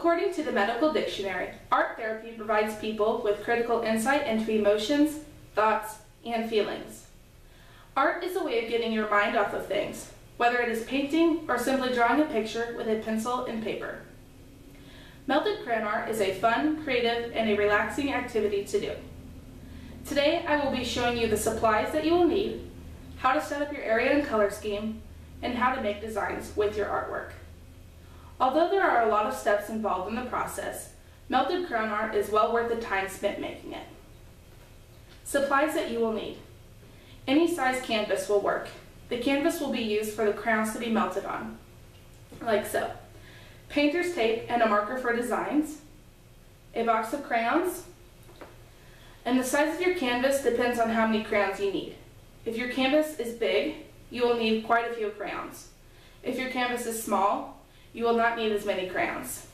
According to the medical dictionary, art therapy provides people with critical insight into emotions, thoughts, and feelings. Art is a way of getting your mind off of things, whether it is painting or simply drawing a picture with a pencil and paper. Melted crayon art is a fun, creative, and a relaxing activity to do. Today I will be showing you the supplies that you will need, how to set up your area and color scheme, and how to make designs with your artwork. Although there are a lot of steps involved in the process, melted crayon art is well worth the time spent making it. Supplies that you will need. Any size canvas will work. The canvas will be used for the crayons to be melted on, like so. Painter's tape and a marker for designs, a box of crayons, and the size of your canvas depends on how many crayons you need. If your canvas is big, you will need quite a few crayons. If your canvas is small, you will not need as many crayons.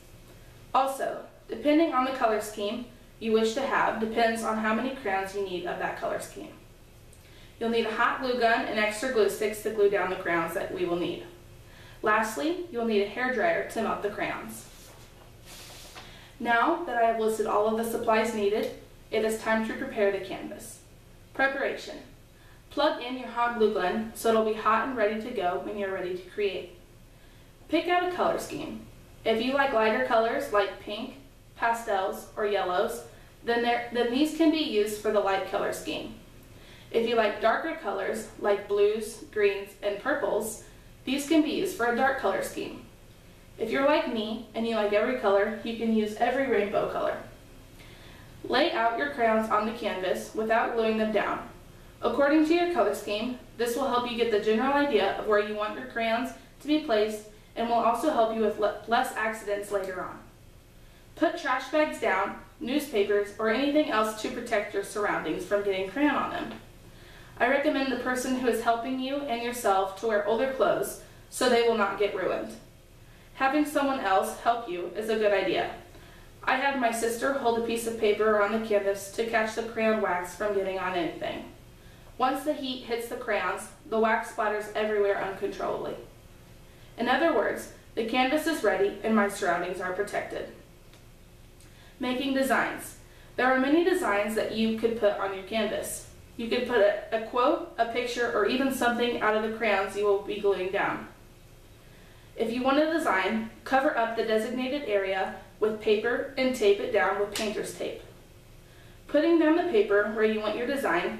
Also, depending on the color scheme you wish to have depends on how many crayons you need of that color scheme. You'll need a hot glue gun and extra glue sticks to glue down the crayons that we will need. Lastly, you'll need a hair dryer to melt the crayons. Now that I have listed all of the supplies needed, it is time to prepare the canvas. Preparation. Plug in your hot glue gun so it'll be hot and ready to go when you're ready to create. Pick out a color scheme. If you like lighter colors like pink, pastels, or yellows, then, there, then these can be used for the light color scheme. If you like darker colors like blues, greens, and purples, these can be used for a dark color scheme. If you're like me and you like every color, you can use every rainbow color. Lay out your crayons on the canvas without gluing them down. According to your color scheme, this will help you get the general idea of where you want your crayons to be placed and will also help you with le less accidents later on. Put trash bags down, newspapers, or anything else to protect your surroundings from getting crayon on them. I recommend the person who is helping you and yourself to wear older clothes so they will not get ruined. Having someone else help you is a good idea. I had my sister hold a piece of paper around the canvas to catch the crayon wax from getting on anything. Once the heat hits the crayons, the wax splatters everywhere uncontrollably. In other words, the canvas is ready and my surroundings are protected. Making designs. There are many designs that you could put on your canvas. You could put a, a quote, a picture, or even something out of the crayons you will be gluing down. If you want a design, cover up the designated area with paper and tape it down with painter's tape. Putting down the paper where you want your design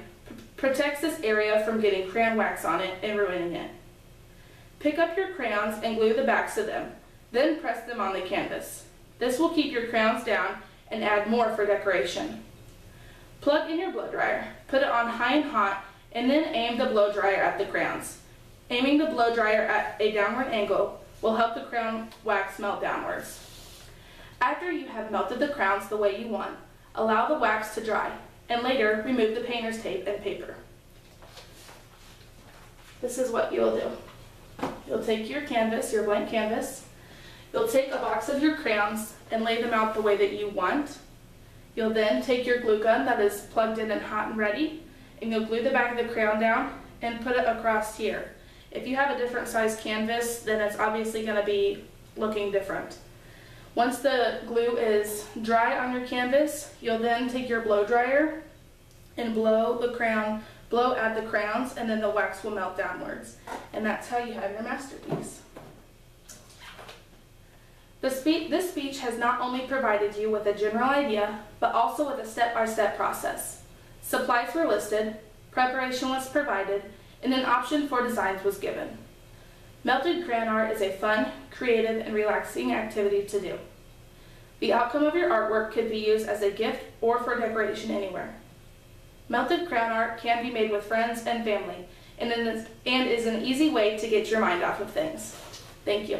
protects this area from getting crayon wax on it and ruining it. Pick up your crayons and glue the backs of them, then press them on the canvas. This will keep your crayons down and add more for decoration. Plug in your blow dryer, put it on high and hot, and then aim the blow dryer at the crayons. Aiming the blow dryer at a downward angle will help the crayon wax melt downwards. After you have melted the crowns the way you want, allow the wax to dry, and later remove the painter's tape and paper. This is what you'll do. You'll take your canvas, your blank canvas, you'll take a box of your crayons and lay them out the way that you want. You'll then take your glue gun that is plugged in and hot and ready, and you'll glue the back of the crayon down and put it across here. If you have a different size canvas, then it's obviously going to be looking different. Once the glue is dry on your canvas, you'll then take your blow dryer and blow the crayon Blow at the crayons and then the wax will melt downwards. And that's how you have your masterpiece. Spe this speech has not only provided you with a general idea, but also with a step-by-step -step process. Supplies were listed, preparation was provided, and an option for designs was given. Melted crayon art is a fun, creative, and relaxing activity to do. The outcome of your artwork could be used as a gift or for decoration anywhere. Melted crown art can be made with friends and family and is an easy way to get your mind off of things. Thank you.